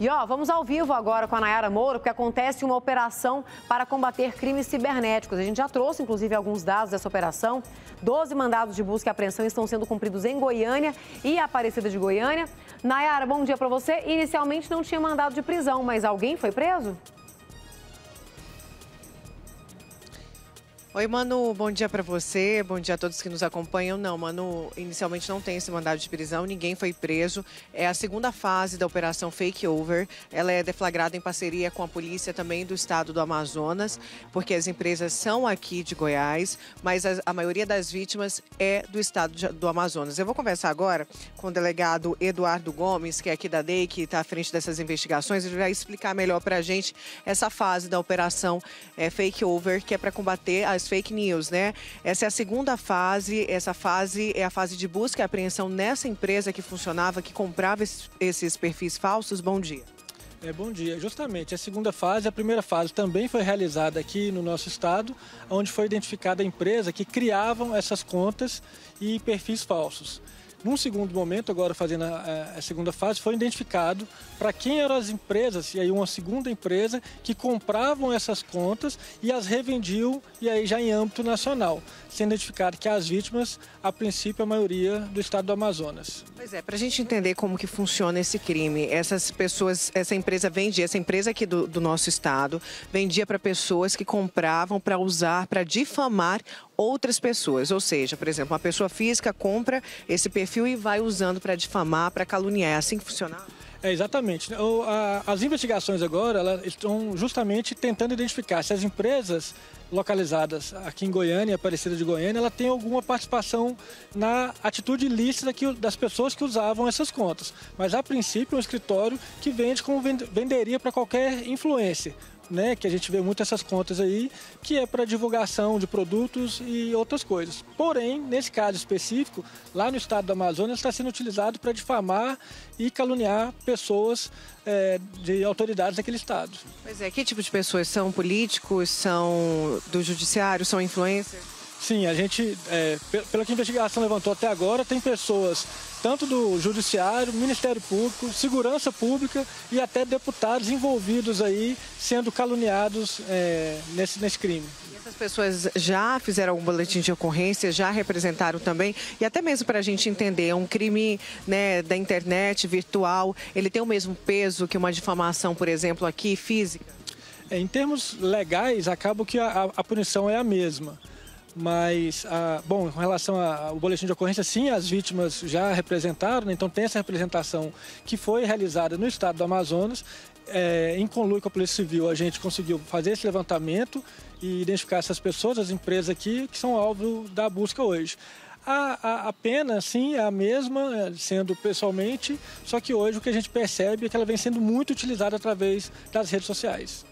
E ó, vamos ao vivo agora com a Nayara Moura, porque acontece uma operação para combater crimes cibernéticos. A gente já trouxe, inclusive, alguns dados dessa operação. Doze mandados de busca e apreensão estão sendo cumpridos em Goiânia e Aparecida de Goiânia. Nayara, bom dia para você. Inicialmente não tinha mandado de prisão, mas alguém foi preso? Oi, Manu, bom dia para você, bom dia a todos que nos acompanham. Não, Manu, inicialmente não tem esse mandado de prisão, ninguém foi preso. É a segunda fase da operação Fake Over. Ela é deflagrada em parceria com a polícia também do estado do Amazonas, porque as empresas são aqui de Goiás, mas a, a maioria das vítimas é do estado de, do Amazonas. Eu vou conversar agora com o delegado Eduardo Gomes, que é aqui da DEI, que está à frente dessas investigações. Ele vai explicar melhor para a gente essa fase da operação é, Fake Over, que é para combater as fake news, né? Essa é a segunda fase, essa fase é a fase de busca e apreensão nessa empresa que funcionava, que comprava esses perfis falsos. Bom dia. É, bom dia. Justamente, a segunda fase, a primeira fase também foi realizada aqui no nosso estado, onde foi identificada a empresa que criavam essas contas e perfis falsos. Num segundo momento, agora fazendo a, a segunda fase, foi identificado para quem eram as empresas, e aí uma segunda empresa, que compravam essas contas e as revendiam, e aí já em âmbito nacional, sendo identificado que as vítimas, a princípio, a maioria do estado do Amazonas. Pois é, para a gente entender como que funciona esse crime, essas pessoas, essa empresa vendia, essa empresa aqui do, do nosso estado, vendia para pessoas que compravam para usar, para difamar outras pessoas. Ou seja, por exemplo, uma pessoa física compra esse perfil e vai usando para difamar, para caluniar. É assim que funciona? É, exatamente. As investigações agora estão justamente tentando identificar se as empresas localizadas aqui em Goiânia, Aparecida de Goiânia, ela tem alguma participação na atitude ilícita que, das pessoas que usavam essas contas. Mas, a princípio, é um escritório que vende como venderia para qualquer influência né, que a gente vê muito essas contas aí, que é para divulgação de produtos e outras coisas. Porém, nesse caso específico, lá no estado do Amazonas está sendo utilizado para difamar e caluniar pessoas é, de autoridades daquele estado. Pois é, que tipo de pessoas? São políticos, são do judiciário, são influencers? Sim, a gente, é, pela que a investigação levantou até agora, tem pessoas tanto do Judiciário, Ministério Público, Segurança Pública e até deputados envolvidos aí sendo caluniados é, nesse, nesse crime. E essas pessoas já fizeram algum boletim de ocorrência, já representaram também, e até mesmo para a gente entender, é um crime né, da internet, virtual, ele tem o mesmo peso que uma difamação, por exemplo, aqui, física? É, em termos legais, acaba que a, a punição é a mesma. Mas, ah, bom, com relação ao boletim de ocorrência, sim, as vítimas já representaram, né? então tem essa representação que foi realizada no estado do Amazonas. É, em conluio com a Polícia Civil, a gente conseguiu fazer esse levantamento e identificar essas pessoas, as empresas aqui, que são alvo da busca hoje. A, a, a, pena, sim, é a mesma, é, sendo pessoalmente, só que hoje o que a gente percebe é que ela vem sendo muito utilizada através das redes sociais.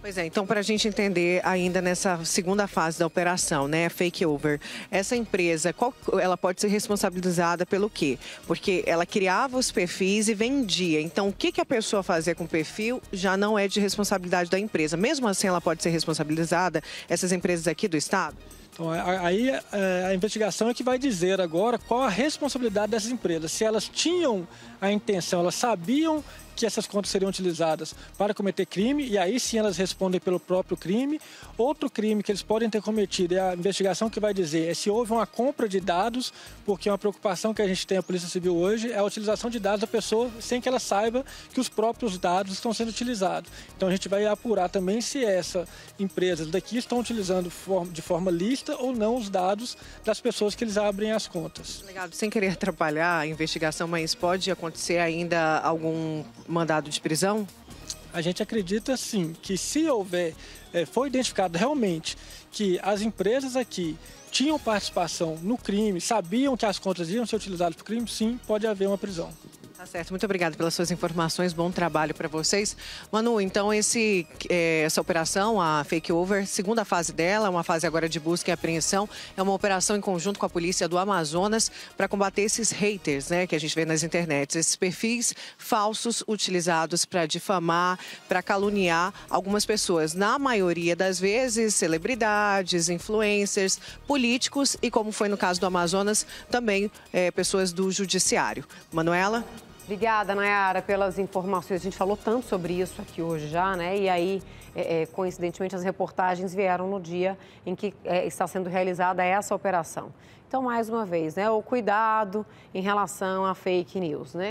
Pois é, então para a gente entender ainda nessa segunda fase da operação, né, fake over, essa empresa, qual, ela pode ser responsabilizada pelo quê? Porque ela criava os perfis e vendia. Então, o que, que a pessoa fazia com o perfil já não é de responsabilidade da empresa. Mesmo assim, ela pode ser responsabilizada, essas empresas aqui do Estado? Então, aí é, a investigação é que vai dizer agora qual a responsabilidade dessas empresas. Se elas tinham a intenção, elas sabiam que essas contas seriam utilizadas para cometer crime, e aí sim elas respondem pelo próprio crime. Outro crime que eles podem ter cometido é a investigação que vai dizer é se houve uma compra de dados, porque uma preocupação que a gente tem a Polícia Civil hoje é a utilização de dados da pessoa sem que ela saiba que os próprios dados estão sendo utilizados. Então a gente vai apurar também se essa empresa daqui estão utilizando de forma lista ou não os dados das pessoas que eles abrem as contas. Sem querer atrapalhar a investigação, mas pode acontecer ainda algum mandado de prisão? A gente acredita sim que se houver, é, foi identificado realmente que as empresas aqui tinham participação no crime, sabiam que as contas iam ser utilizadas para o crime, sim, pode haver uma prisão. Tá certo, muito obrigada pelas suas informações, bom trabalho para vocês. Manu, então esse, é, essa operação, a Fake Over, segunda fase dela, uma fase agora de busca e apreensão, é uma operação em conjunto com a polícia do Amazonas para combater esses haters, né, que a gente vê nas internets, esses perfis falsos utilizados para difamar, para caluniar algumas pessoas, na maioria das vezes celebridades, influencers, políticos e como foi no caso do Amazonas, também é, pessoas do judiciário. Manuela? Obrigada, Nayara, pelas informações. A gente falou tanto sobre isso aqui hoje já, né? E aí, é, é, coincidentemente, as reportagens vieram no dia em que é, está sendo realizada essa operação. Então, mais uma vez, né? O cuidado em relação a fake news, né?